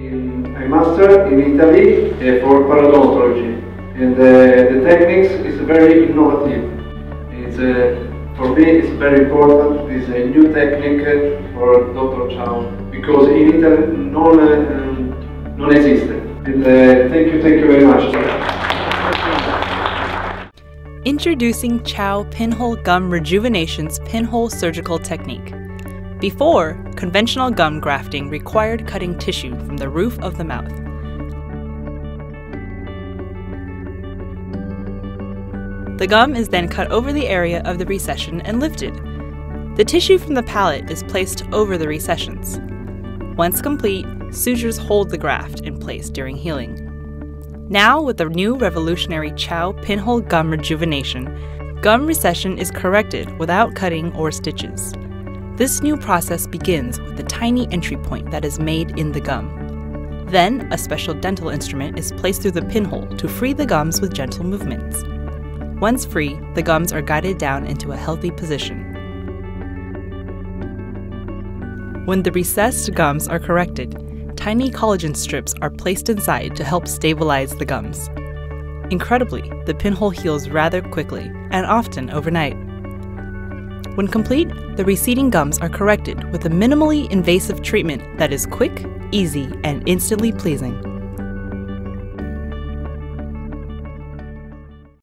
in a master in Italy uh, for parodontology, and uh, the techniques is very innovative. It's uh, for me it's very important. It's a new technique for Dr. Chao because in Italy non um, non existe. And uh, thank you, thank you very much. Introducing Chao Pinhole Gum Rejuvenation's Pinhole Surgical Technique. Before, conventional gum grafting required cutting tissue from the roof of the mouth. The gum is then cut over the area of the recession and lifted. The tissue from the palate is placed over the recessions. Once complete, sutures hold the graft in place during healing. Now, with the new revolutionary Chao Pinhole Gum Rejuvenation, gum recession is corrected without cutting or stitches. This new process begins with a tiny entry point that is made in the gum. Then, a special dental instrument is placed through the pinhole to free the gums with gentle movements. Once free, the gums are guided down into a healthy position. When the recessed gums are corrected, tiny collagen strips are placed inside to help stabilize the gums. Incredibly, the pinhole heals rather quickly and often overnight. When complete, the receding gums are corrected with a minimally invasive treatment that is quick, easy, and instantly pleasing.